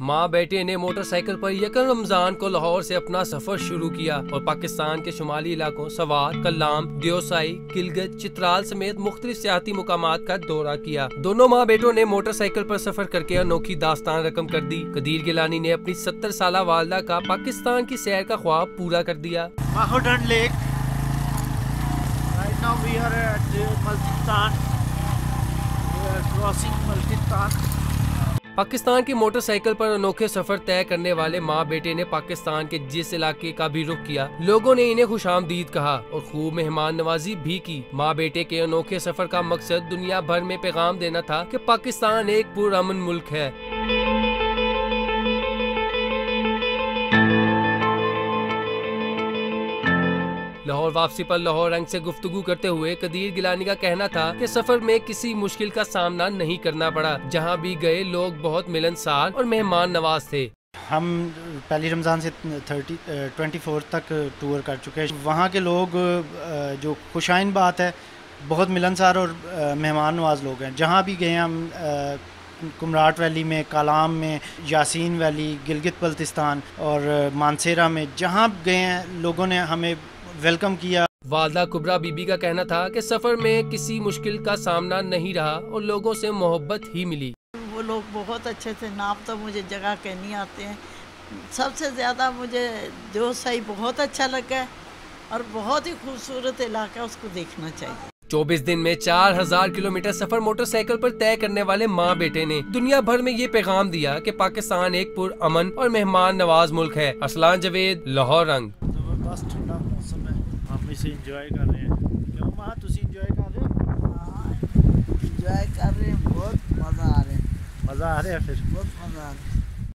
ماں بیٹے نے موٹر سائیکل پر یکم رمضان کو لاہور سے اپنا سفر شروع کیا اور پاکستان کے شمالی علاقوں سوات کلام دیوسائی گلگت چترال سمیت مختلف سیاحتی مقامات کا دورہ کیا۔ دونوں ماں بیٹوں نے موٹر سائیکل پر سفر کر کے انوکھی داستان رقم کر دی۔ قدیر گیلانی نے اپنی ستر سالہ والدہ کا پاکستان کی سیر کا خواب پورا کر دیا۔ Right now we are at uh, We are crossing Multitan. Pakistan کی موٹر سائیکل پر انوکھے سفر طے کرنے والے ماں بیٹے نے پاکستان کے جس علاقے کا بھی رخ کیا، لوگوں نے انہیں خوش آمدید کہا اور خوب مہمان نوازی بھی کی۔ ماں بیٹے کے انوکھے سفر کا مقصد دنیا بھر میں پیغام دینا تھا کہ پاکستان ایک پرامن ملک ہے۔ لاہور واپسی پر لاہور رنگ سے گفتگو کرتے ہوئے قدیر گیلانی کا کہنا تھا کہ سفر میں کسی مشکل کا سامنا نہیں کرنا پڑا، جہاں بھی گئے لوگ بہت ملنسار اور مہمان نواز تھے۔ ہم پہلی رمضان سے تھرٹی ٹوینٹی فور تک ٹور کر چکے ہیں۔ وہاں کے لوگ، جو خوشائن بات ہے، بہت ملنسار اور مہمان نواز لوگ ہیں۔ جہاں بھی گئے ہم، کمراٹ ویلی میں، کالام میں، یاسین ویلی، گلگت بلتستان اور مانسیرا میں، جہاں گئے ہیں لوگوں نے ہمیں ویلکم کیا والدہ کبرا بی بی کا کہنا تھا کہ سفر میں کسی مشکل کا سامنا نہیں رہا اور لوگوں سے محبت ہی ملی۔ وہ لوگ بہت اچھے تھے نام تو مجھے جگہ کہنی آتے ہیں۔ سب سے زیادہ مجھے جو صحیح بہت اچھا لگا ہے اور بہت ہی خوبصورت علاقہ اس کو دیکھنا چاہیے۔ چوبیس دن میں چار ہزار کلومیٹر سفر موٹر سائیکل پر طے کرنے والے ماں بیٹے نے دنیا بھر میں یہ پیغام دیا کہ پاکستان ایک پر امن اور مہمان نواز ملک ہے۔ ارسلان جوید لاہور رنگ۔ زبردست ٹھنڈا موسم ہے ہم اسے انجوائے کر رہے ہیں کیوں ماں تسی انجوائے کر رہے ہو انجوائے کر رہے ہیں بہت مزہ آ رہا ہے مزہ آ رہا ہے پھر بہت مزہ آ رہا ہے